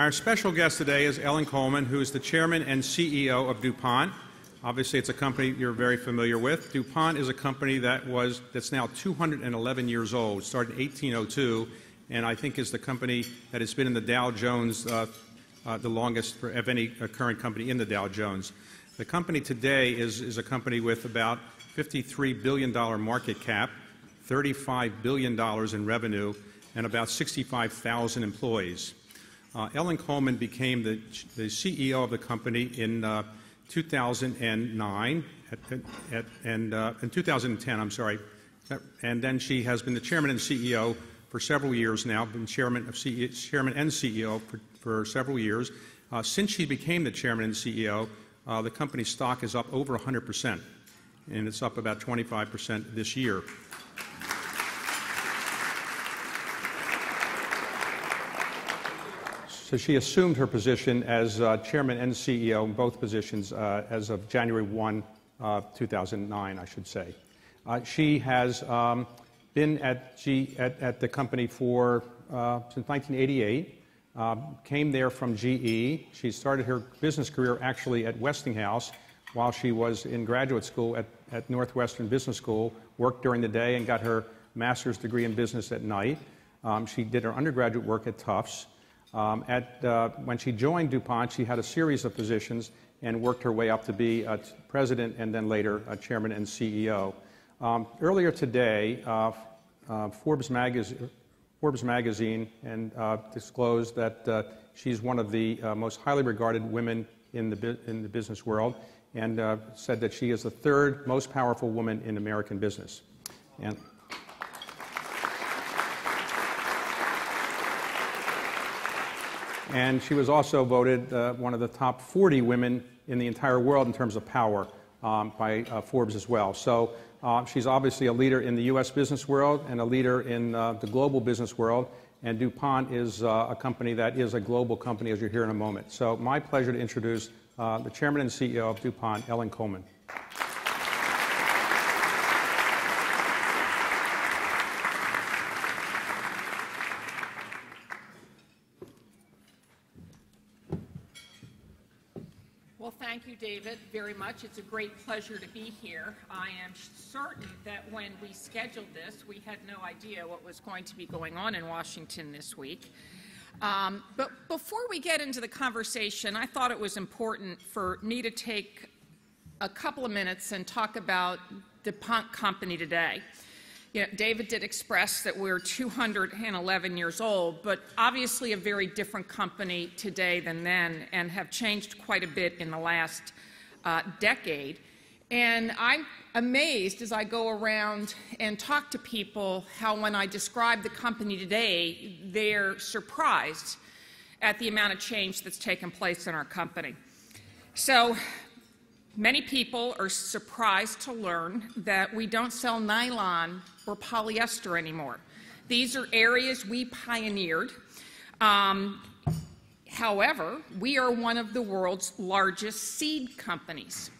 Our special guest today is Ellen Kullman, who is the chairman and CEO of DuPont. Obviously, it's a company you're very familiar with. DuPont is a company that was that's now 211 years old, started in 1802, and I think is the company that has been in the Dow Jones uh, uh, the longest for, of any uh, current company in the Dow Jones. The company today is, is a company with about $53 billion market cap, $35 billion in revenue, and about 65,000 employees. Uh, Ellen Kullman became the, the, CEO of the company in uh, 2009, at, at, and uh, in 2010, I'm sorry, and then she has been the chairman and CEO for several years now, been chairman, of chairman and CEO for, for several years. Uh, since she became the chairman and CEO, uh, the company's stock is up over 100%, and it's up about 25% this year. So she assumed her position as uh, chairman and CEO in both positions uh, as of January 1, uh, 2009, I should say. Uh, she has um, been at, G, at, at, the company for uh, since 1988. Um, came there from GE. She started her business career actually at Westinghouse while she was in graduate school at, at Northwestern Business School, worked during the day and got her master's degree in business at night. Um, she did her undergraduate work at Tufts. Um, at, uh, when she joined DuPont, she had a series of positions and worked her way up to be a president and then later a chairman and CEO. Um, earlier today, uh, uh, Forbes, magazine, Forbes magazine and uh, disclosed that she's one of the most highly regarded women in the, in the business world and said that she is the third most powerful woman in American business. And And she was also voted uh, one of the top 40 women in the entire world in terms of power um, by uh, Forbes as well. So uh, she's obviously a leader in the U.S. business world and a leader in uh, the global business world. And DuPont is uh, a company that is a global company, as you'll hear in a moment. So, my pleasure to introduce uh, the chairman and CEO of DuPont, Ellen Kullman. David, very much. It's a great pleasure to be here. I am certain that when we scheduled this, we had no idea what was going to be going on in Washington this week. Um, but before we get into the conversation, I thought it was important for me to take a couple of minutes and talk about the DuPont Company today. You know, David did express that we're 211 years old, but obviously a very different company today than then and have changed quite a bit in the last uh, decade. And I'm amazed as I go around and talk to people how when I describe the company today, they're surprised at the amount of change that's taken place in our company. So Many people are surprised to learn that we don't sell nylon or polyester anymore. These are areas we pioneered. Um, however, we are one of the world's largest seed companies.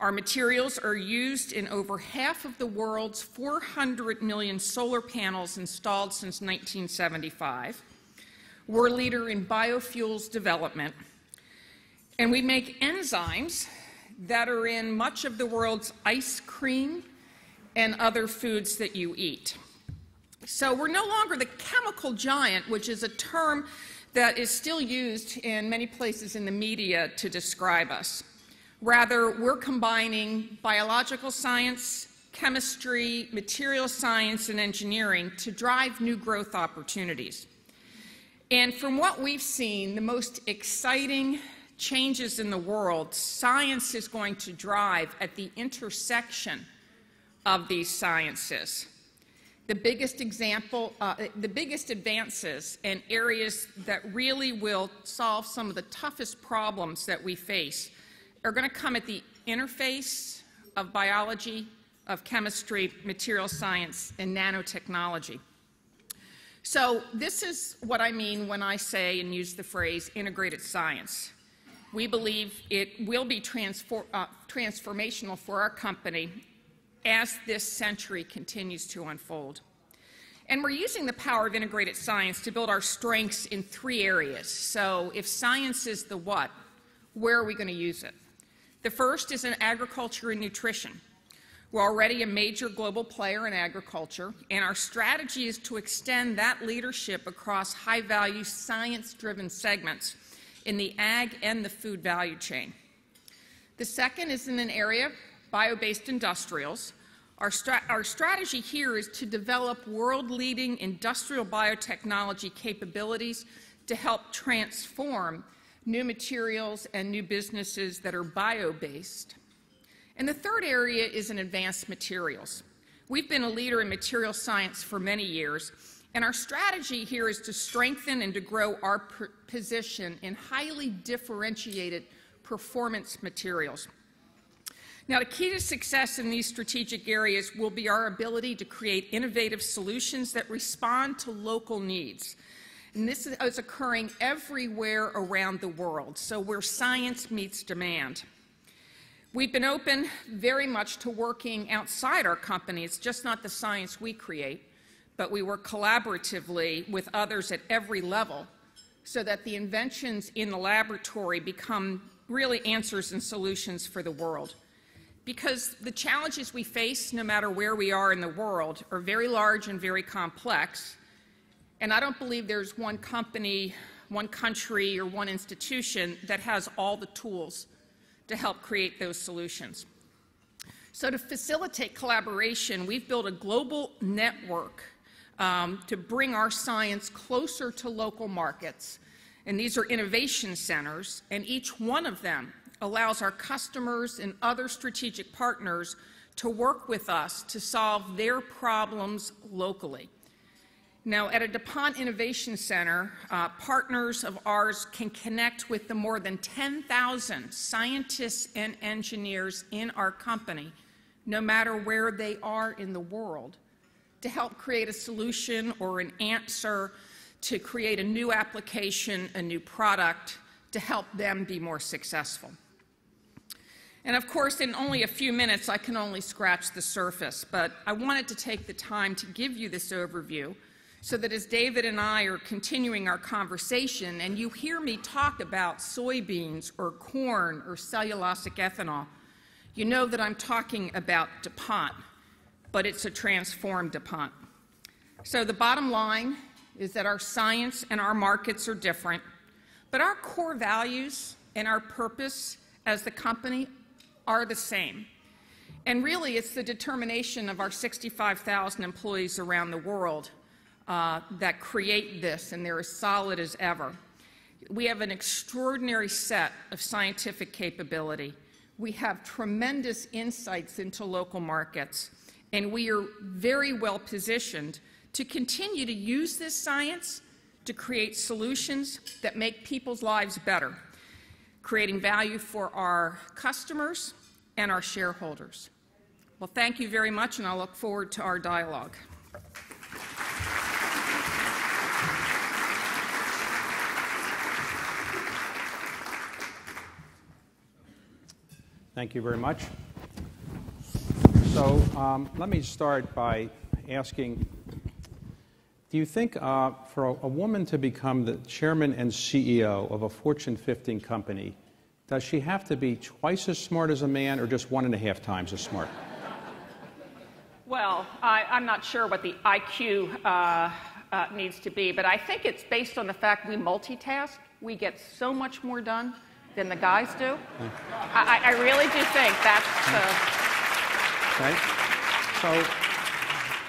Our materials are used in over half of the world's 400 million solar panels installed since 1975. We're a leader in biofuels development and we make enzymes that are in much of the world's ice cream and other foods that you eat. So we're no longer the chemical giant, which is a term that is still used in many places in the media to describe us. Rather, we're combining biological science, chemistry, material science, and engineering to drive new growth opportunities. And from what we've seen, the most exciting changes in the world, science is going to drive at the intersection of these sciences. The biggest example, uh, the biggest advances and areas that really will solve some of the toughest problems that we face are going to come at the interface of biology, of chemistry, material science, and nanotechnology. So this is what I mean when I say and use the phrase integrated science. We believe it will be uh, transformational for our company as this century continues to unfold. And we're using the power of integrated science to build our strengths in three areas. So, if science is the what, where are we going to use it? The first is in agriculture and nutrition. We're already a major global player in agriculture, and our strategy is to extend that leadership across high value, science driven segments in the ag and the food value chain. The second is in an area, bio based industrials. Our, stra- our, strategy here is to develop world leading industrial biotechnology capabilities to help transform new materials and new businesses that are bio based. And the third area is in advanced materials. We've been a leader in material science for many years, and our strategy here is to strengthen and to grow our position in highly differentiated performance materials. Now, the key to success in these strategic areas will be our ability to create innovative solutions that respond to local needs. And this is occurring everywhere around the world, so where science meets demand. We've been open very much to working outside our company. It's just not the science we create, but we work collaboratively with others at every level so that the inventions in the laboratory become really answers and solutions for the world. Because the challenges we face, no matter where we are in the world, are very large and very complex. And I don't believe there's one company, one country, or one institution that has all the tools to help create those solutions. So, to facilitate collaboration, we've built a global network um, to bring our science closer to local markets. And these are innovation centers, and each one of them allows our customers and other strategic partners to work with us to solve their problems locally. Now, at a DuPont Innovation Center, uh, partners of ours can connect with the more than 10,000 scientists and engineers in our company, no matter where they are in the world, to help create a solution or an answer to create a new application, a new product, to help them be more successful. And of course, in only a few minutes, I can only scratch the surface, but I wanted to take the time to give you this overview so that as David and I are continuing our conversation and you hear me talk about soybeans or corn or cellulosic ethanol, you know that I'm talking about DuPont, but it's a transformed DuPont. So the bottom line is that our science and our markets are different, but our core values and our purpose as the company are the same. And really, it's the determination of our 65,000 employees around the world uh, that create this, and they're as solid as ever. We have an extraordinary set of scientific capability. We have tremendous insights into local markets, and we are very well positioned to continue to use this science to create solutions that make people's lives better, creating value for our customers and our shareholders. Well, thank you very much, and I look forward to our dialogue. Thank you very much. So um, let me start by asking Do you think uh, for a, a, woman to become the chairman and CEO of a Fortune 15 company, does she have to be twice as smart as a man or just one and a half times as smart? Well, I, am not sure what the IQ uh, uh, needs to be, but I think it's based on the fact we multitask. We get so much more done than the guys do. I, I really do think that's. Uh... Okay. So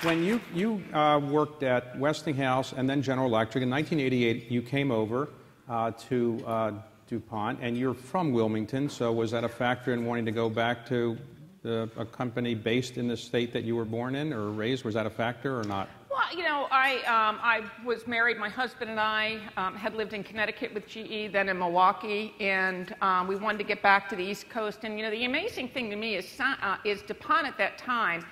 when you, you uh, worked at Westinghouse and then General Electric in 1988, you came over uh, to uh, DuPont, and you're from Wilmington. So was that a factor in wanting to go back to the, a company based in the state that you were born in or raised? Was that a factor or not? Well, you know, I, um, I was married. My husband and I um, had lived in Connecticut with GE, then in Milwaukee, and um, we wanted to get back to the East Coast. And, you know, the amazing thing to me is, uh, is DuPont at that time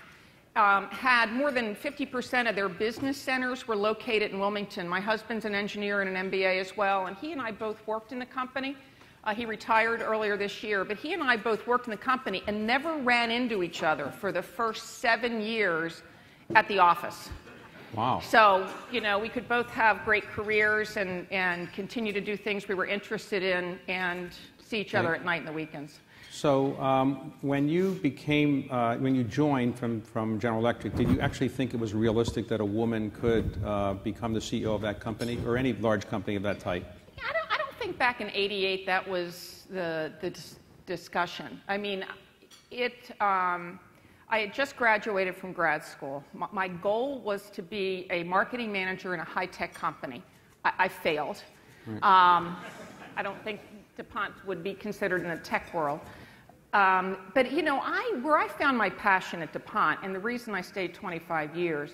um, had more than 50% of their business centers were located in Wilmington. My husband's an engineer and an MBA as well, and he and I both worked in the company. Uh, he retired earlier this year, but he and I both worked in the company and never ran into each other for the first seven years at the office. Wow. So, you know, we could both have great careers and, and continue to do things we were interested in and see each other at night and the weekends. So um, when you became, uh, when you joined from, from General Electric, did you actually think it was realistic that a woman could uh, become the CEO of that company or any large company of that type? I don't, I don't think back in 88 that was the, the dis- discussion. I mean, it, um, I had just graduated from grad school. My, my goal was to be a marketing manager in a high tech company. I, I failed. Um, I don't think DuPont would be considered in the tech world. Um, but you know, I, where I found my passion at DuPont, and the reason I stayed 25 years,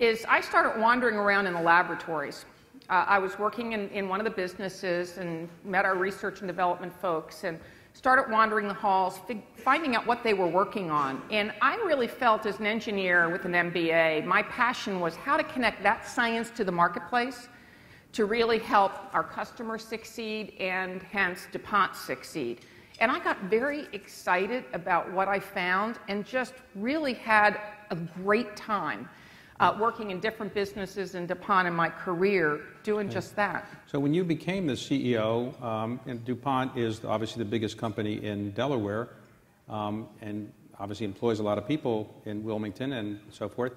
is I started wandering around in the laboratories. Uh, I was working in, in one of the businesses and met our research and development folks and started wandering the halls, finding out what they were working on. And I really felt, as an engineer with an MBA, my passion was how to connect that science to the marketplace to really help our customers succeed and hence DuPont succeed. And I got very excited about what I found and just really had a great time uh, working in different businesses in DuPont in my career doing just that. So when you became the CEO, um, and DuPont is obviously the biggest company in Delaware, um, and obviously employs a lot of people in Wilmington and so forth.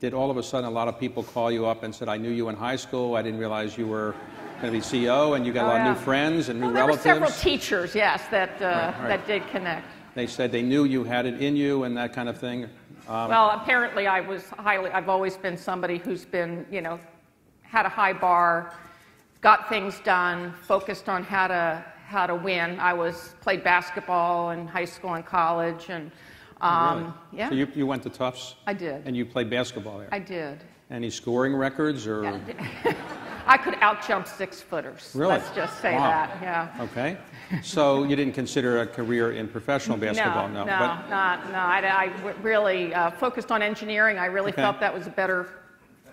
Did all of a sudden a lot of people call you up and said, "I knew you in high school. I didn't realize you were going to be CEO, and you got a Oh, lot yeah. of new friends and new Well, there relatives." were several teachers, yes, that, uh, Right, right. that did connect. they said they knew you had it in you and that kind of thing. Um, Well, apparently I was highly, I've always been somebody who's been, you know, had a high bar, got things done, focused on how to, how to win. I was, played basketball in high school and college and, um, really? yeah, So you, you went to Tufts I did. and you played basketball there. I did. Any scoring records or? I could outjump six footers. Really? Let's just say Wow. that, yeah. Okay. So you didn't consider a career in professional basketball? No, no, But, not, no. I, I really uh, focused on engineering. I really Okay. felt that was a better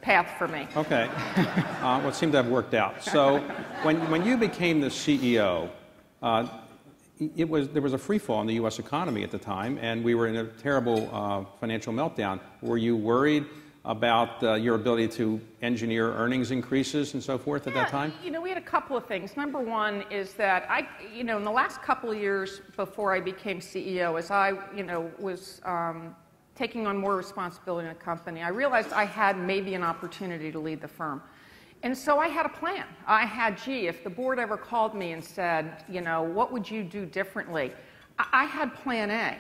path for me. okay. Uh, well, it seemed to have worked out. So when, when you became the CEO, uh, it was, there was a free fall in the U.S. economy at the time, and we were in a terrible uh, financial meltdown. Were you worried about uh, your ability to engineer earnings increases and so forth at that time? You know, we had a couple of things. Number one is that I, you know, in the last couple of years before I became CEO, as I, you know, was um, taking on more responsibility in the company, I realized I had maybe an opportunity to lead the firm. And so I had a plan. I had, gee, if the board ever called me and said, you know, what would you do differently? I, I had plan A.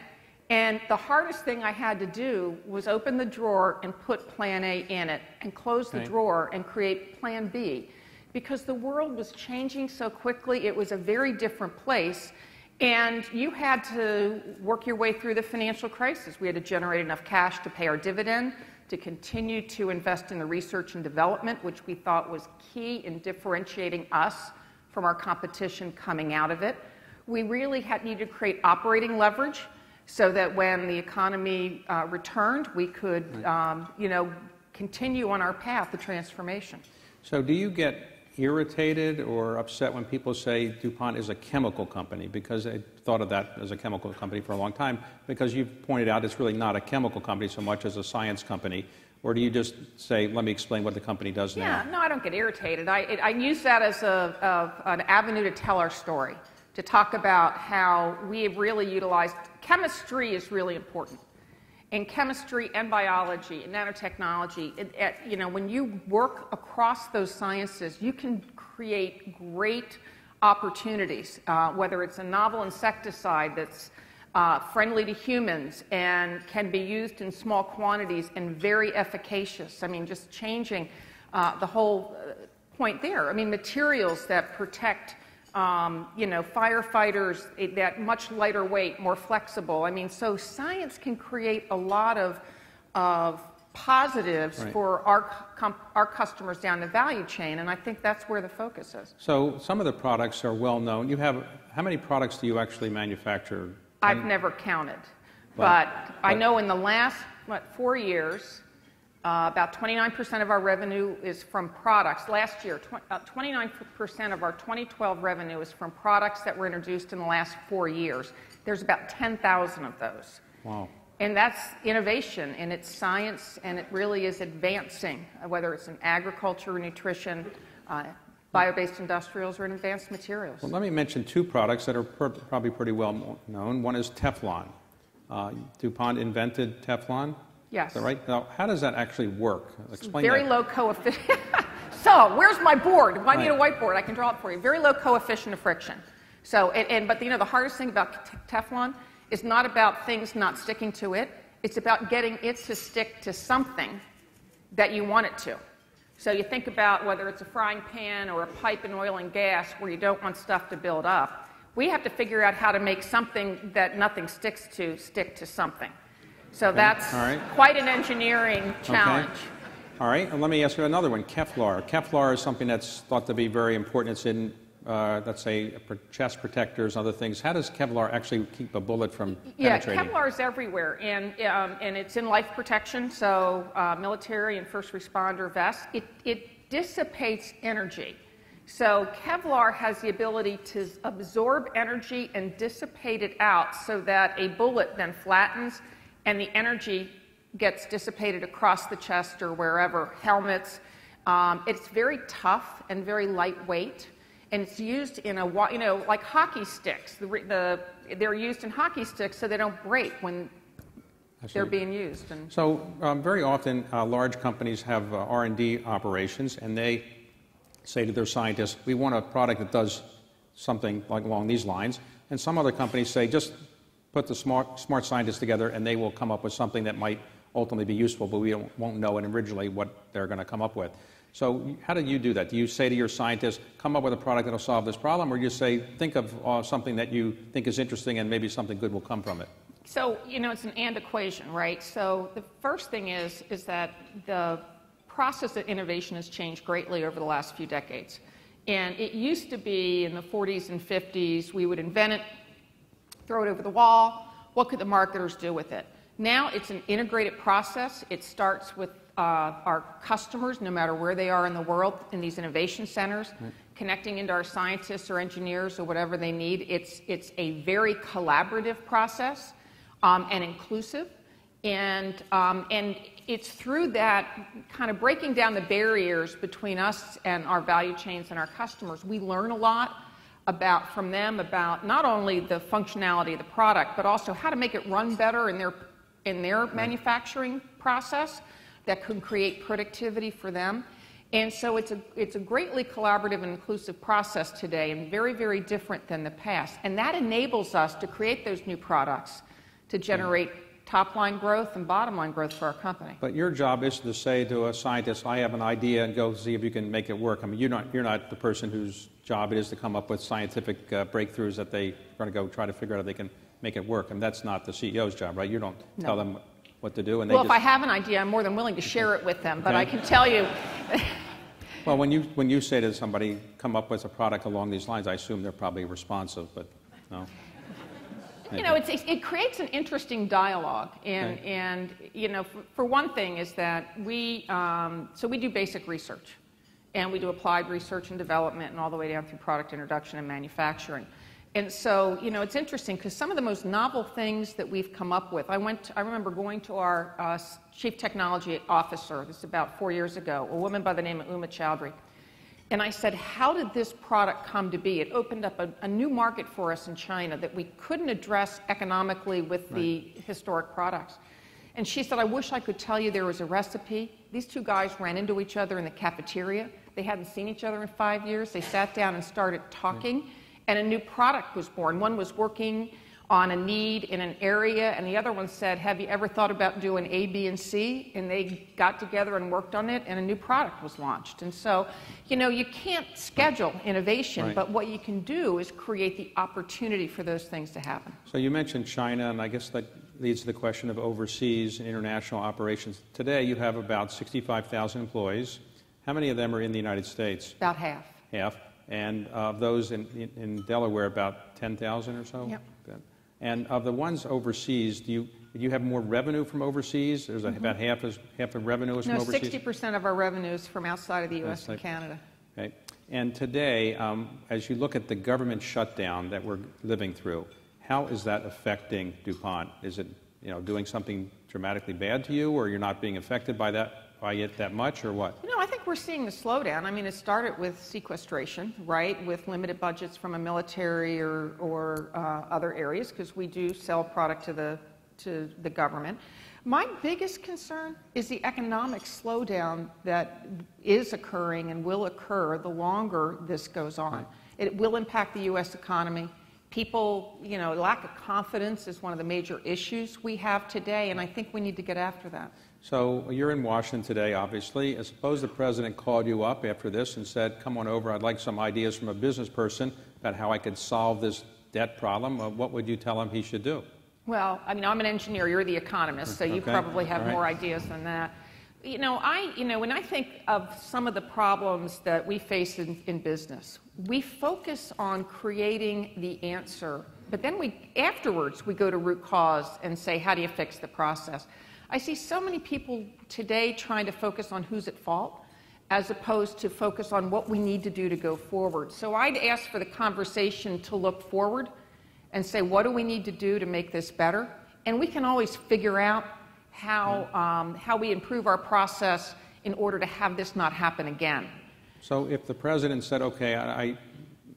And the hardest thing I had to do was open the drawer and put plan A in it and close the Right. drawer and create plan B. Because the world was changing so quickly, it was a very different place. And you had to work your way through the financial crisis. We had to generate enough cash to pay our dividend, to continue to invest in the research and development, which we thought was key in differentiating us from our competition coming out of it. We really had needed to create operating leverage so that when the economy uh, returned, we could, um, you know, continue on our path of transformation. So do you get irritated or upset when people say DuPont is a chemical company? Because I thought of that as a chemical company for a long time, because you've pointed out it's really not a chemical company so much as a science company. Or do you just say, let me explain what the company does Yeah, now? no, I don't get irritated. I, it, I use that as a, a, an avenue to tell our story, to talk about how we have really utilized chemistry is really important. In chemistry and biology and nanotechnology, it, it, you know, when you work across those sciences, you can create great opportunities, uh, whether it's a novel insecticide that's uh, friendly to humans and can be used in small quantities and very efficacious. I mean, just changing uh, the whole uh, point there. I mean, materials that protect, um, you know, firefighters eh, that much lighter weight, more flexible. I mean, so science can create a lot of, of positives Right. for our, our customers down the value chain, and I think that's where the focus is. So some of the products are well known. You have, how many products do you actually manufacture? I've never counted, But- but I know in the last, what, four years, uh, about 29% of our revenue is from products. Last year, tw- uh, 29% of our 2012 revenue is from products that were introduced in the last four years. There's about 10,000 of those. Wow. And that's innovation, and it's science, and it really is advancing, uh, whether it's in agriculture, nutrition, uh, bio-based industrials, or in advanced materials. Well, let me mention two products that are per- probably pretty well known. One is Teflon. Uh, DuPont invented Teflon. Yes. Is that right? Now, how does that actually work? Explain Very that. low coefficient. so, where's my board? If I need a whiteboard, I can draw it for you. Very low coefficient of friction. So, and, and but you know the hardest thing about t- Teflon is not about things not sticking to it. It's about getting it to stick to something that you want it to. So you think about whether it's a frying pan or a pipe in oil and gas where you don't want stuff to build up. We have to figure out how to make something that nothing sticks to stick to something. So that's all right. quite an engineering challenge. Okay. All right, and let me ask you another one. Kevlar. Kevlar is something that's thought to be very important. It's in, uh, let's say, chest protectors, other things. How does Kevlar actually keep a bullet from Yeah, penetrating? Kevlar is everywhere, and, um, and it's in life protection, so uh, military and first responder vests. It, it dissipates energy. So Kevlar has the ability to absorb energy and dissipate it out so that a bullet then flattens and the energy gets dissipated across the chest or wherever, helmets. Um, it's very tough and very lightweight and it's used in a you know like hockey sticks. The, the they're used in hockey sticks so they don't break when they're being used. And So um, very often, uh, large companies have uh, R&D operations, and they say to their scientists, "We want a product that does something like along these lines." And some other companies say, "Just put the smart, smart scientists together, and they will come up with something that might ultimately be useful, but we won't know originally what they're going to come up with." So how do you do that? Do you say to your scientists, "Come up with a product that will solve this problem," or do you say, "Think of uh, something that you think is interesting, and maybe something good will come from it"? so you know it's an and equation, right? So the first thing is is that the process of innovation has changed greatly over the last few decades. And it used to be in the 40s and 50s, we would invent it, throw it over the wall. What could the marketers do with it? Now it's an integrated process. It starts with uh, our customers, no matter where they are in the world, in these innovation centers, connecting into our scientists or engineers or whatever they need. It's, it's a very collaborative process um, and inclusive. And, um, and it's through that kind of breaking down the barriers between us and our value chains and our customers. We learn a lot about from them about not only the functionality of the product, but also how to make it run better in their, in their manufacturing process that can create productivity for them. And so it's a, it's a greatly collaborative and inclusive process today and very, very different than the past. And that enables us to create those new products to generate top line growth and bottom line growth for our company. But your job is to say to a scientist, I have an idea, and go see if you can make it work. I mean, you're not, you're not the person whose job it is to come up with scientific uh, breakthroughs that they are going to go try to figure out if they can make it work. And that's not the CEO's job, right? You don't tell them what to do. And they Well, if I have an idea, I'm more than willing to share it with them. But I can tell you, well, when you, when you say to somebody, come up with a product along these lines, I assume they're probably responsive, but no. You know, it's, it creates an interesting dialogue. And, Okay. and you know, for, for one thing is that we, um, so we do basic research. And we do applied research and development and all the way down through product introduction and manufacturing. And so, you know, it's interesting because some of the most novel things that we've come up with, I went, I remember going to our uh, chief technology officer, this is about four years ago, a woman by the name of Uma Chowdhry. And I said, How did this product come to be? It opened up a, a new market for us in China that we couldn't address economically with the historic products. And she said, I wish I could tell you there was a recipe. These two guys ran into each other in the cafeteria. They hadn't seen each other in five years. They sat down and started talking, and a new product was born. One was working on a need in an area, and the other one said, Have you ever thought about doing A, B, and C? And they got together and worked on it, and a new product was launched. And so, you know, you can't schedule innovation, Right. but what you can do is create the opportunity for those things to happen. So you mentioned China, and I guess that leads to the question of overseas and international operations. Today, you have about 65,000 employees. How many of them are in the United States? About half. Half. And of those in, in, in Delaware, about 10,000 or so? Yep. And of the ones overseas, do you, do you have more revenue from overseas? There's a- about half, as, half the revenue is. No, from overseas? 60% of our revenue is from outside of the U.S. and Canada. Okay. And today, um, as you look at the government shutdown that we're living through, how is that affecting DuPont? Is it you know, doing something dramatically bad to you, or you're not being affected by that by it that much, or what? You know, I think we're seeing the slowdown. I mean, it started with sequestration, right, with limited budgets from a military or, or uh, other areas, because we do sell product to the, to the government. My biggest concern is the economic slowdown that is occurring and will occur the longer this goes on. It will impact the U.S. economy. People, you know, lack of confidence is one of the major issues we have today, and I think we need to get after that. So you're in Washington today, obviously. I suppose the president called you up after this and said, Come on over, I'd like some ideas from a business person about how I could solve this debt problem. Uh, what would you tell him he should do? Well, I mean, I'm an engineer, you're the economist, so you Okay. probably have right. more ideas than that. You know, I, you know, when I think of some of the problems that we face in, in business, we focus on creating the answer, but then we, afterwards, we go to root cause and say, how do you fix the process? I see so many people today trying to focus on who's at fault as opposed to focus on what we need to do to go forward. So I'd ask for the conversation to look forward and say, what do we need to do to make this better? And we can always figure out how, um, how we improve our process in order to have this not happen again. So if the president said, okay, I, I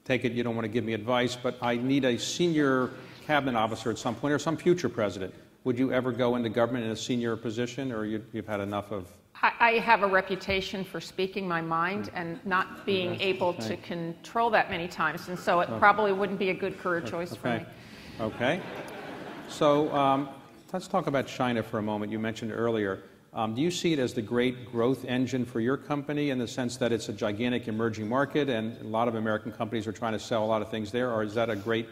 take it you don't want to give me advice, but I need a senior cabinet officer at some point or some future president, would you ever go into government in a senior position or you, you've had enough of? I, I have a reputation for speaking my mind and not being able to control that many times, and so it probably wouldn't be a good career choice for me. Okay. So um, let's talk about China for a moment. You mentioned earlier. Um, do you see it as the great growth engine for your company in the sense that it's a gigantic emerging market and a lot of American companies are trying to sell a lot of things there? Or is that a great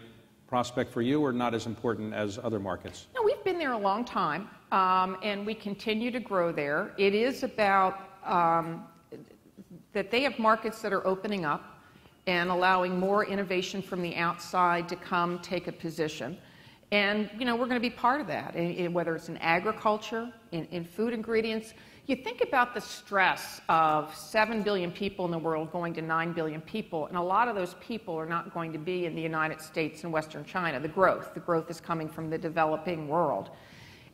prospect for you or not as important as other markets? No, we've been there a long time, um, and we continue to grow there. It is about um, that they have markets that are opening up and allowing more innovation from the outside to come take a position. And, you know, we're going to be part of that, whether it's in agriculture, in, in food ingredients. You think about the stress of 7 billion people in the world going to 9 billion people, and a lot of those people are not going to be in the United States and Western China. The growth, the growth is coming from the developing world.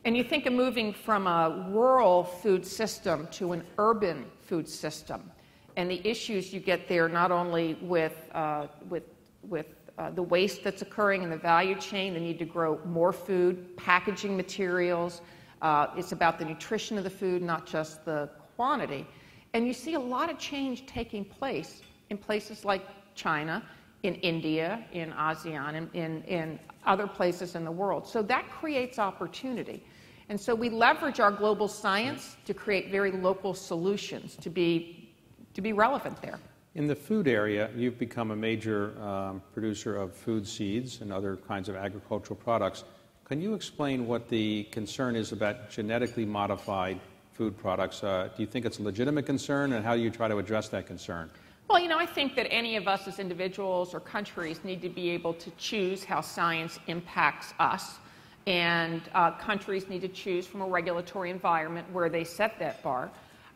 And you think of moving from a rural food system to an urban food system, and the issues you get there not only with, uh, with, with uh, the waste that's occurring in the value chain, the need to grow more food, packaging materials. Uh, it's about the nutrition of the food, not just the quantity. And you see a lot of change taking place in places like China, in India, in ASEAN, and in, in other places in the world. So that creates opportunity. And so we leverage our global science to create very local solutions to be, to be relevant there. In the food area, you've become a major um, producer of food seeds and other kinds of agricultural products. Can you explain what the concern is about genetically modified food products? Uh, do you think it's a legitimate concern, and how do you try to address that concern? Well, you know, I think that any of us as individuals or countries need to be able to choose how science impacts us. And uh, countries need to choose from a regulatory environment where they set that bar.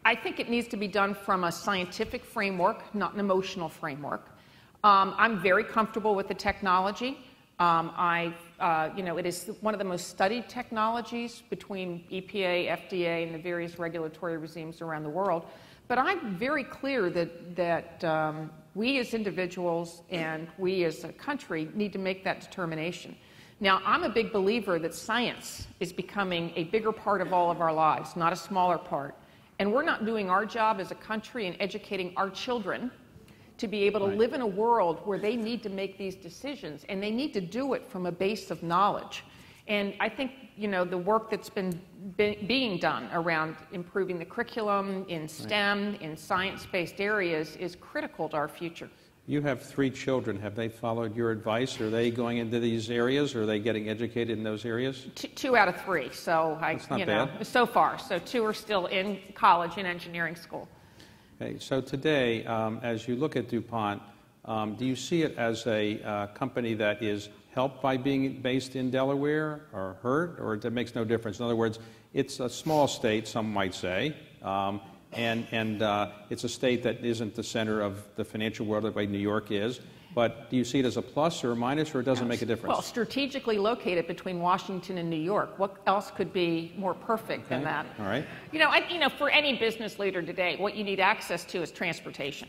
I think it needs to be done from a scientific framework, not an emotional framework. Um, I'm very comfortable with the technology. Um, I, uh, you know, it is one of the most studied technologies between EPA, FDA, and the various regulatory regimes around the world. But I'm very clear that, that um, we as individuals and we as a country need to make that determination. Now, I'm a big believer that science is becoming a bigger part of all of our lives, not a smaller part. And we're not doing our job as a country in educating our children to be able to Right. live in a world where they need to make these decisions and they need to do it from a base of knowledge. And I think, you know, the work that's been be, being done around improving the curriculum in STEM, in science-based areas is critical to our future. You have three children. Have they followed your advice? Are they going into these areas? Are they getting educated in those areas? Two, two out of three, so I, That's not you know, bad. so far. So two are still in college in engineering school. Okay, so today, um, as you look at DuPont, um, do you see it as a uh, company that is helped by being based in Delaware or hurt, or that makes no difference? In other words, it's a small state, some might say, um, and, and uh, it's a state that isn't the center of the financial world way New York is. But do you see it as a plus or a minus, or it doesn't make a difference? Well, strategically located between Washington and New York, what else could be more perfect than that? all right. You know, I, you know, for any business leader today, what you need access to is transportation.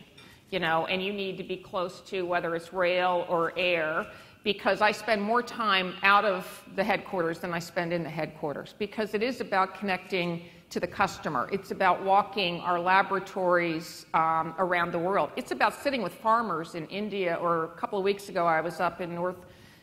You know, and you need to be close to whether it's rail or air, because I spend more time out of the headquarters than I spend in the headquarters, because it is about connecting to the customer. It's about walking our laboratories um, around the world. It's about sitting with farmers in India, or a couple of weeks ago, I was up in North,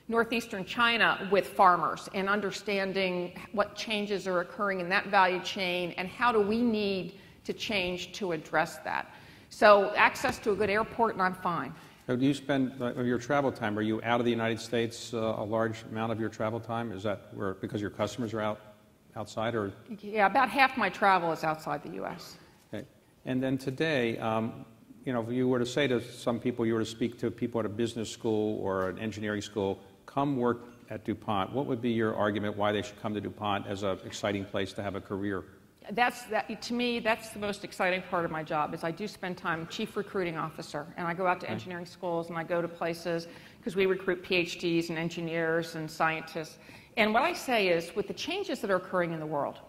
northeastern China with farmers and understanding what changes are occurring in that value chain and how do we need to change to address that. So, access to a good airport, and I'm fine. Do you spend uh, your travel time? Are you out of the United States uh, a large amount of your travel time? Is that where because your customers are out outside, or Yeah, about half my travel is outside the U.S. okay? And then today, um, you know, if you were to say to some people, you were to speak to people at a business school or an engineering school, come work at DuPont. What would be your argument why they should come to DuPont as an exciting place to have a career? That's that, to me, that's the most exciting part of my job is I do spend time chief recruiting officer, and I go out to engineering schools and I go to places because we recruit PhDs and engineers and scientists. And what I say is, with the changes that are occurring in the world,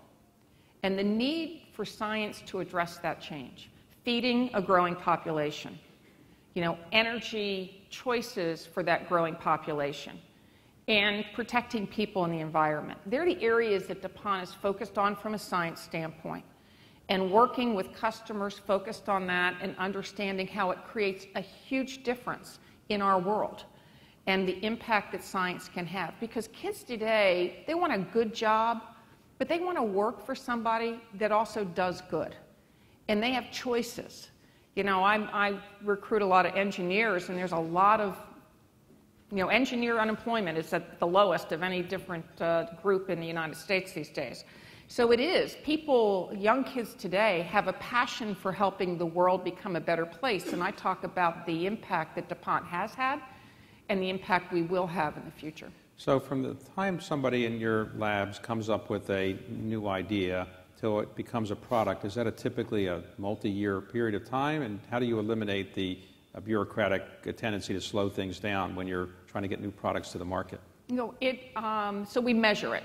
and the need for science to address that change, feeding a growing population, you know, energy choices for that growing population, and protecting people and the environment. They're the areas that DuPont is focused on from a science standpoint. And working with customers focused on that and understanding how it creates a huge difference in our world and the impact that science can have. Because kids today, they want a good job, but they want to work for somebody that also does good. And they have choices. You know, I'm, I recruit a lot of engineers, and there's a lot of you know, engineer unemployment is at the lowest of any different uh, group in the United States these days. So it is. People, young kids today, have a passion for helping the world become a better place. And I talk about the impact that DuPont has had and the impact we will have in the future. So from the time somebody in your labs comes up with a new idea till it becomes a product, is that a typically a multi-year period of time? And how do you eliminate the uh, bureaucratic tendency to slow things down when you're trying to get new products to the market? You know, it, um, so we measure it,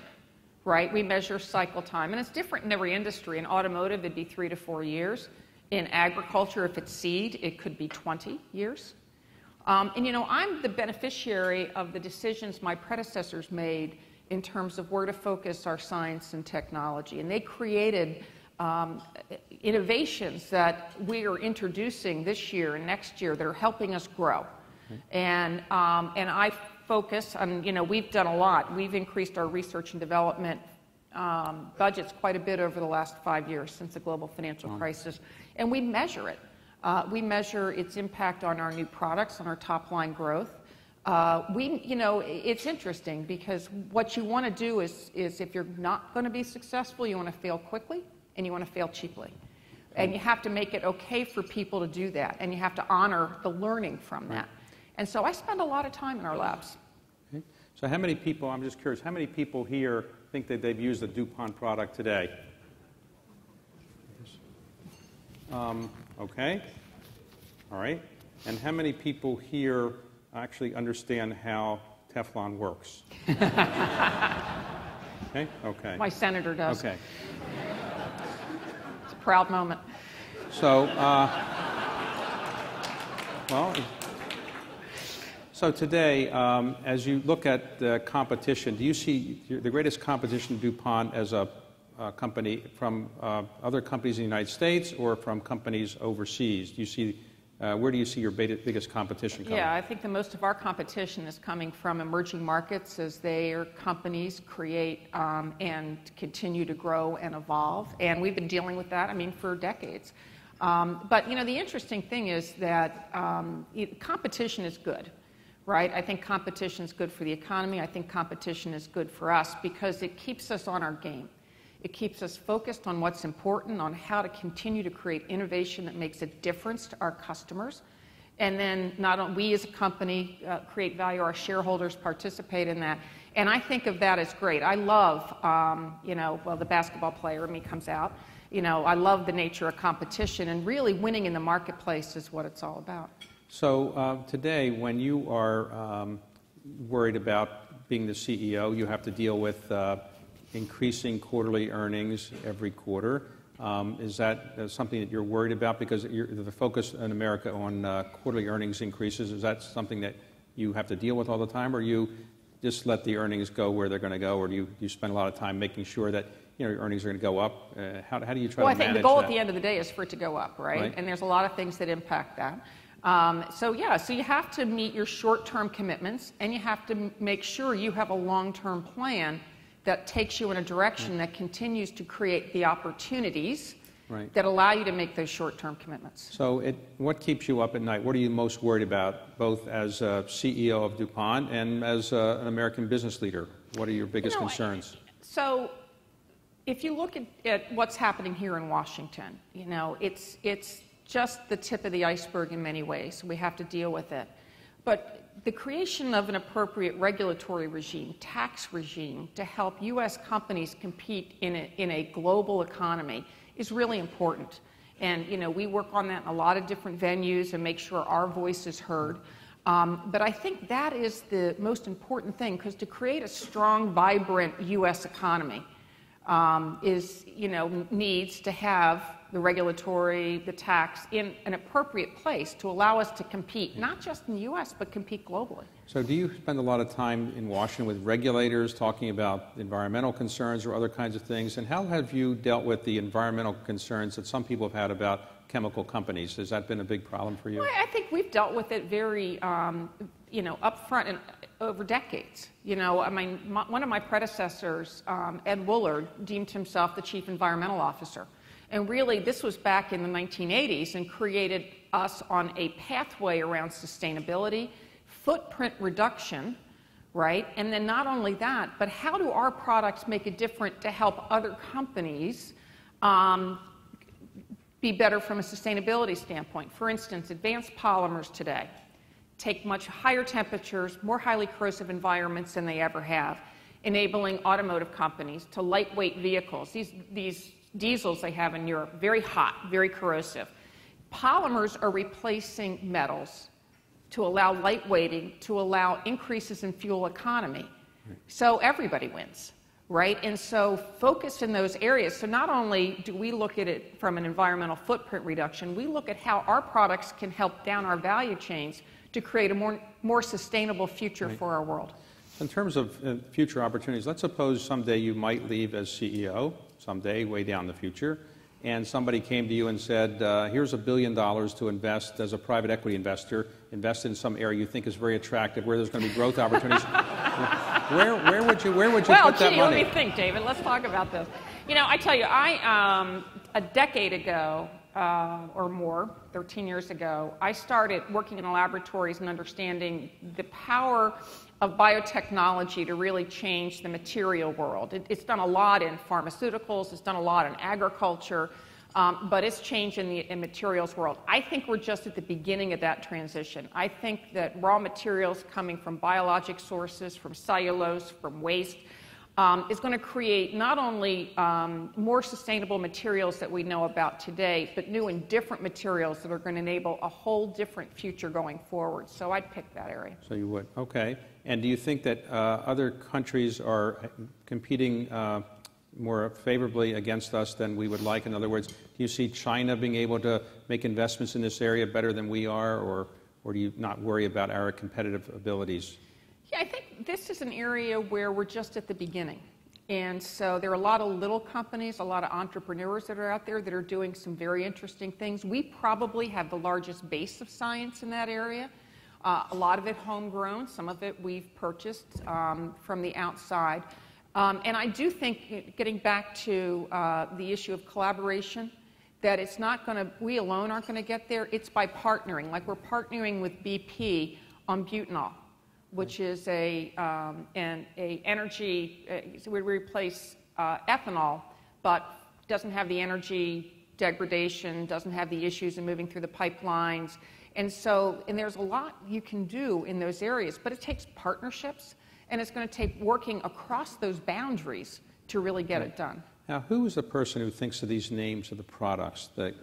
right? We measure cycle time, and it's different in every industry. In automotive, it'd be three to four years. In agriculture, if it's seed, it could be 20 years. Um, and you know, I'm the beneficiary of the decisions my predecessors made in terms of where to focus our science and technology. And they created um, innovations that we are introducing this year and next year that are helping us grow. And, um, and I focus on, you know, we've done a lot. We've increased our research and development um, budgets quite a bit over the last five years since the global financial crisis. And we measure it. Uh, we measure its impact on our new products, on our top line growth. Uh, we, you know, it's interesting because what you want to do is, is if you're not going to be successful, you want to fail quickly and you want to fail cheaply. And you have to make it okay for people to do that, and you have to honor the learning from that. And so I spend a lot of time in our labs. Okay. So how many people, I'm just curious, how many people here think that they've used a DuPont product today? Um, okay. All right. And how many people here actually understand how Teflon works? okay. Okay. My senator does. Okay. It's a proud moment. So, uh, well, so today, um, as you look at the competition, do you see the greatest competition DuPont as a uh, company from uh, other companies in the United States or from companies overseas? Do you see uh, where do you see your beta- biggest competition coming? From Yeah, I think the most of our competition is coming from emerging markets as their companies create um, and continue to grow and evolve. And we've been dealing with that, I mean, for decades. Um, but, you know, the interesting thing is that um, it, competition is good, right? I think competition is good for the economy. I think competition is good for us because it keeps us on our game. It keeps us focused on what's important, on how to continue to create innovation that makes a difference to our customers. And then not only we as a company uh, create value, our shareholders participate in that. And I think of that as great. I love, um, you know, well, the basketball player in me comes out. You know, I love the nature of competition, and really winning in the marketplace is what it's all about. So uh, today, when you are um, worried about being the CEO, you have to deal with uh, increasing quarterly earnings every quarter. Um, is that uh, something that you're worried about? Because the focus in America on uh, quarterly earnings increases, is that something that you have to deal with all the time, or you just let the earnings go where they're going to go, or do you, you spend a lot of time making sure that you know, your earnings are going to go up? Uh, how, how do you try to manage Well, I think the goal that? at the end of the day is for it to go up, right? right? And there's a lot of things that impact that. Um, so yeah, so you have to meet your short-term commitments, and you have to make sure you have a long-term plan that takes you in a direction that continues to create the opportunities right. that allow you to make those short-term commitments. So, it, what keeps you up at night? What are you most worried about, both as a CEO of DuPont and as an American business leader? What are your biggest you know, concerns? So, if you look at, at, what's happening here in Washington, you know, it's it's just the tip of the iceberg in many ways. We have to deal with it. But the creation of an appropriate regulatory regime, tax regime, to help U.S. companies compete in a, in a global economy is really important. And, you know, we work on that in a lot of different venues and make sure our voice is heard. Um, but I think that is the most important thing because to create a strong, vibrant U.S. economy um, is, you know, needs to have the regulatory, the tax in an appropriate place to allow us to compete, not just in the U.S., but compete globally. So, do you spend a lot of time in Washington with regulators talking about environmental concerns or other kinds of things? And how have you dealt with the environmental concerns that some people have had about chemical companies? Has that been a big problem for you? Well, I think we've dealt with it very, um, you know, upfront and over decades. You know, I mean, my, one of my predecessors, um, Ed Woolard, deemed himself the chief environmental officer. And really, this was back in the 1980s and created us on a pathway around sustainability, footprint reduction, right? And then not only that, but how do our products make a difference to help other companies um, be better from a sustainability standpoint? For instance, advanced polymers today take much higher temperatures, more highly corrosive environments than they ever have, enabling automotive companies to lightweight vehicles. These, these diesels they have in Europe, very hot, very corrosive. Polymers are replacing metals to allow lightweighting, to allow increases in fuel economy. So everybody wins, right? And so focus in those areas. So not only do we look at it from an environmental footprint reduction, we look at how our products can help down our value chains to create a more, more sustainable future right. for our world. In terms of uh, future opportunities, let's suppose someday you might leave as CEO someday, way down the future, and somebody came to you and said, uh, here's a billion dollars to invest as a private equity investor, invest in some area you think is very attractive, where there's going to be growth opportunities. where, where would you, where would you well, put that gee, money? let me think, David. Let's talk about this. You know, I tell you, I, um, a decade ago, uh, or more, 13 years ago, I started working in laboratories and understanding the power of biotechnology to really change the material world. It, it's done a lot in pharmaceuticals, it's done a lot in agriculture, um, but it's changed in the in materials world. I think we're just at the beginning of that transition. I think that raw materials coming from biologic sources, from cellulose, from waste, um, is going to create not only um, more sustainable materials that we know about today, but new and different materials that are going to enable a whole different future going forward. So I'd pick that area. So you would, okay. And do you think that uh, other countries are competing uh, more favorably against us than we would like? In other words, do you see China being able to make investments in this area better than we are, or, or do you not worry about our competitive abilities? Yeah, I think this is an area where we're just at the beginning. And so there are a lot of little companies, a lot of entrepreneurs that are out there that are doing some very interesting things. We probably have the largest base of science in that area. Uh, a lot of it homegrown, some of it we've purchased um, from the outside. Um, and I do think, getting back to uh, the issue of collaboration, that it's not going to, we alone aren't going to get there. It's by partnering. Like we're partnering with BP on butanol which is a, um, an a energy, uh, so we replace uh, ethanol, but doesn't have the energy degradation, doesn't have the issues in moving through the pipelines. And so, and there's a lot you can do in those areas, but it takes partnerships, and it's going to take working across those boundaries to really get it done. Now, who is the person who thinks of these names of the products? The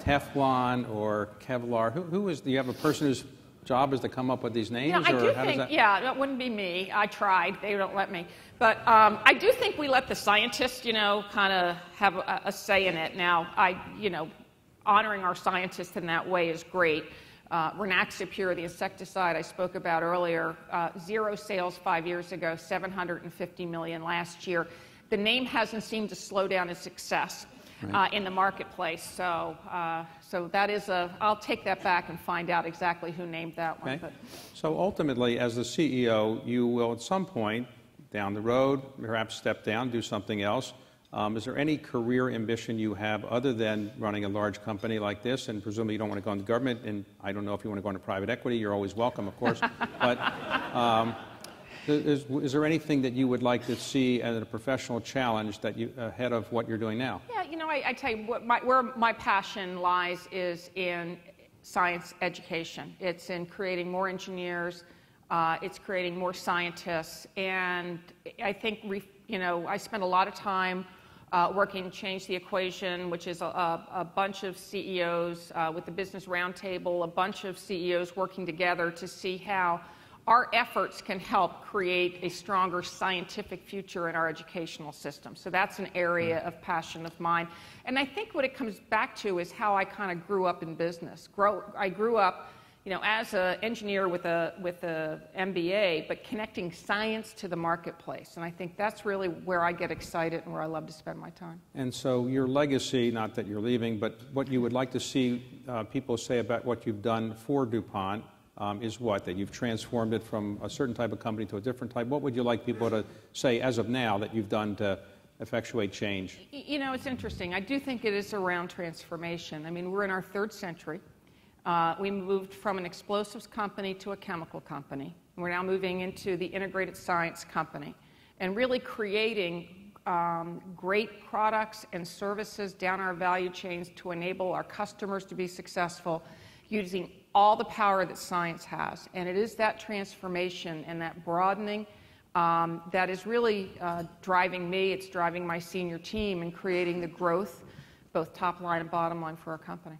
Teflon or Kevlar? Who, who is, do you have a person whose job is to come up with these names? Know, I or do think, that- yeah, that wouldn't be me. I tried. They don't let me. But um, I do think we let the scientists, you know, kind of have a, a say in it. Now, I, you know, honoring our scientists in that way is great. Uh, Rynaxypyr, the insecticide I spoke about earlier, uh, zero sales five years ago, 750 million last year. The name hasn't seemed to slow down its success uh, in the marketplace. So, uh, so that is a. I'll take that back and find out exactly who named that one. Okay. But So ultimately, as the CEO, you will at some point down the road, perhaps step down, do something else. Um, is there any career ambition you have other than running a large company like this? And presumably you don't want to go into government, and I don't know if you want to go into private equity. You're always welcome, of course. but um, is, is there anything that you would like to see as a professional challenge that you ahead of what you're doing now? yeah, you know, I, I tell you what, my, where my passion lies is in science education. It's in creating more engineers. Uh, it's creating more scientists, and I think re, you know I spend a lot of time uh, working Change the Equation, which is a, a, a bunch of CEOs uh, with the Business Roundtable, a bunch of CEOs working together to see how our efforts can help create a stronger scientific future in our educational system. So that's an area of passion of mine. And I think what it comes back to is how I kind of grew up in business. Grow, I grew up you know, as an engineer with a with a MBA, but connecting science to the marketplace, and I think that's really where I get excited and where I love to spend my time. And so your legacy, not that you're leaving, but what you would like to see uh, people say about what you've done for DuPont um, is what? That you've transformed it from a certain type of company to a different type. What would you like people to say as of now that you've done to effectuate change? You know, it's interesting. I do think it is around transformation. I mean, we're in our third century. Uh, we moved from an explosives company to a chemical company. We're now moving into the integrated science company and really creating um, great products and services down our value chains to enable our customers to be successful using all the power that science has. And it is that transformation and that broadening um, that is really uh, driving me, it's driving my senior team, and creating the growth, both top line and bottom line, for our company.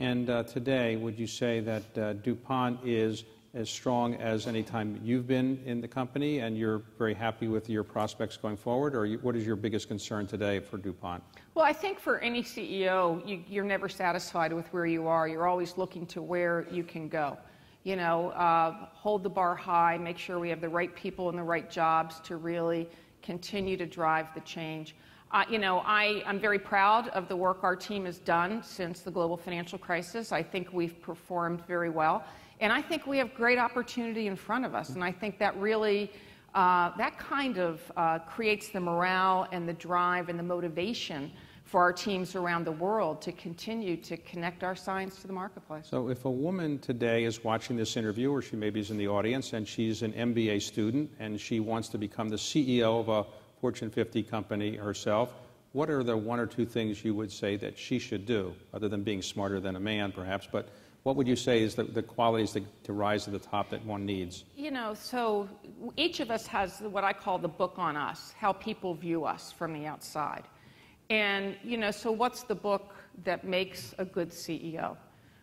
And uh, today, would you say that uh, DuPont is as strong as any time you've been in the company and you're very happy with your prospects going forward? Or you, what is your biggest concern today for DuPont? Well, I think for any CEO, you, you're never satisfied with where you are. You're always looking to where you can go. You know, uh, hold the bar high, make sure we have the right people in the right jobs to really continue to drive the change. Uh, you know, I, I'm very proud of the work our team has done since the global financial crisis. I think we've performed very well. And I think we have great opportunity in front of us. And I think that really, uh, that kind of uh, creates the morale and the drive and the motivation for our teams around the world to continue to connect our science to the marketplace. So, if a woman today is watching this interview, or she maybe is in the audience, and she's an MBA student and she wants to become the CEO of a Fortune 50 company herself, what are the one or two things you would say that she should do, other than being smarter than a man, perhaps? But what would you say is the, the qualities to, to rise to the top that one needs? You know, so each of us has what I call the book on us, how people view us from the outside. And, you know, so what's the book that makes a good CEO?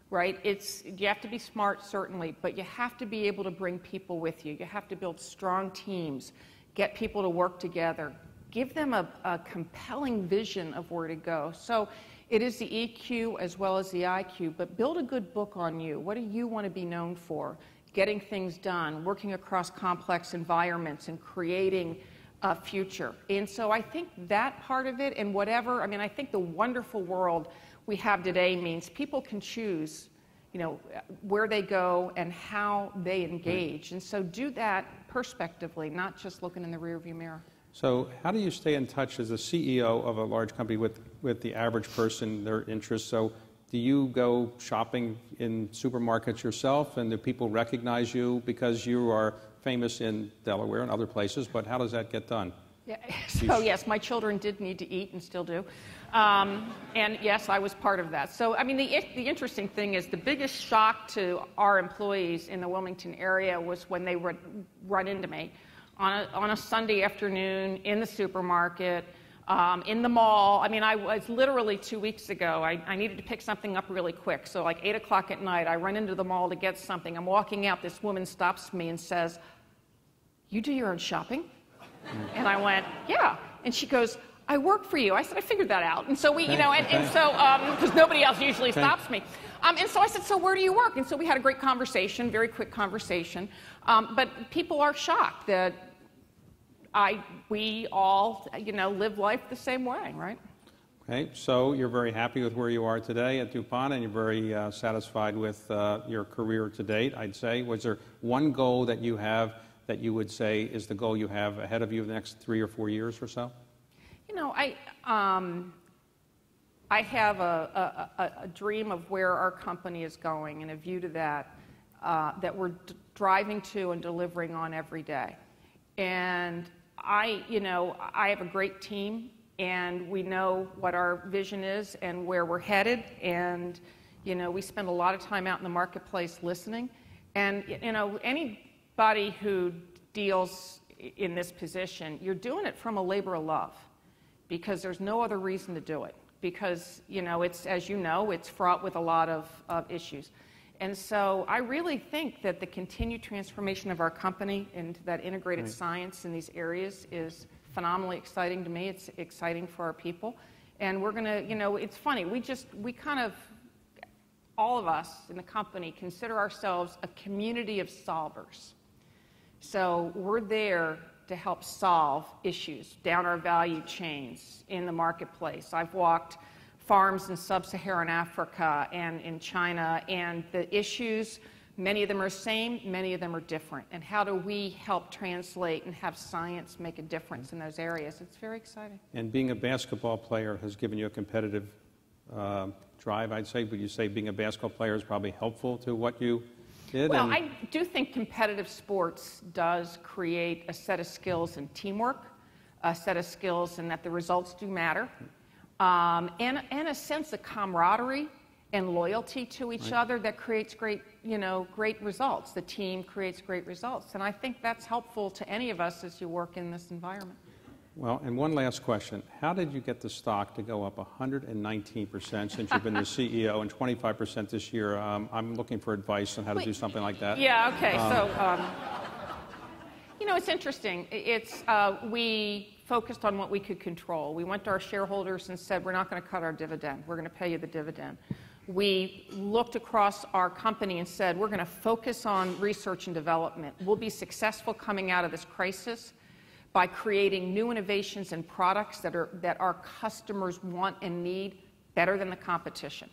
Right? It's you have to be smart certainly, but you have to be able to bring people with you. You have to build strong teams, get people to work together, give them a, a compelling vision of where to go. So it is the EQ as well as the IQ, but build a good book on you. What do you want to be known for? Getting things done, working across complex environments, and creating a future. And so I think that part of it, and whatever, I mean, I think the wonderful world we have today means people can choose, you know, where they go and how they engage. And so do that perspectively, not just looking in the rearview mirror. So, how do you stay in touch as a CEO of a large company with, with the average person, their interests? So, do you go shopping in supermarkets yourself, and do people recognize you because you are famous in Delaware and other places? But how does that get done? Yeah. So yes, my children did need to eat and still do, um, and yes, I was part of that. So I mean, the the interesting thing is the biggest shock to our employees in the Wilmington area was when they would run into me on a on a Sunday afternoon in the supermarket. um, in the mall. I mean, I was literally two weeks ago, I, I needed to pick something up really quick. So, like 8 o'clock at night, I run into the mall to get something. I'm walking out, this woman stops me and says, You do your own shopping? And I went, Yeah. And she goes, I work for you. I said, I figured that out. And so we, you know, and, and so, because um, nobody else usually stops me. Um, and so I said, So where do you work? And so we had a great conversation, very quick conversation. Um, but people are shocked that I, we all, you know, live life the same way, right? Okay, so you're very happy with where you are today at DuPont, and you're very uh, satisfied with uh, your career to date, I'd say. Was there one goal that you have that you would say is the goal you have ahead of you the next three or four years or so? You know, I, um, I have a, a, a, dream of where our company is going and a view to that uh, that we're d- driving to and delivering on every day. And I, you know, I have a great team, and we know what our vision is and where we're headed. And, you know, we spend a lot of time out in the marketplace listening. And, you know, anybody who deals in this position, you're doing it from a labor of love because there's no other reason to do it. Because, you know, it's, as you know, it's fraught with a lot of, of issues. And so I really think that the continued transformation of our company into that integrated right. science in these areas is phenomenally exciting to me. It's exciting for our people. And we're going to, you know, it's funny. We just, we kind of, all of us in the company consider ourselves a community of solvers. So we're there to help solve issues down our value chains in the marketplace. I've walked farms in sub Saharan Africa and in China, and the issues, many of them are same, many of them are different. And how do we help translate and have science make a difference in those areas? It's very exciting. And being a basketball player has given you a competitive uh, drive, I'd say. Would you say being a basketball player is probably helpful to what you Well, I do think competitive sports does create a set of skills and teamwork, a set of skills, and that the results do matter um, and, and a sense of camaraderie and loyalty to each right. other that creates great, you know, great results. The team creates great results. And I think that's helpful to any of us as you work in this environment. Well, and one last question. How did you get the stock to go up 119% since you've been the CEO and 25% this year? Um, I'm looking for advice on how to do something like that. Yeah, okay. Um, so, um, you know, it's interesting. It's, uh, we focused on what we could control. We went to our shareholders and said, we're not going to cut our dividend. We're going to pay you the dividend. We looked across our company and said, we're going to focus on research and development. We'll be successful coming out of this crisis by creating new innovations and products that, are, that our customers want and need better than the competition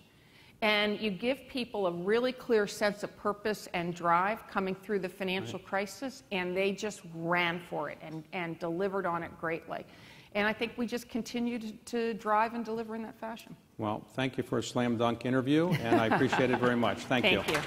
and you give people a really clear sense of purpose and drive coming through the financial right. crisis, and they just ran for it and, and delivered on it greatly. And I think we just continue to, to drive and deliver in that fashion. Well, thank you for a slam dunk interview, and I appreciate it very much. Thank, thank you. you.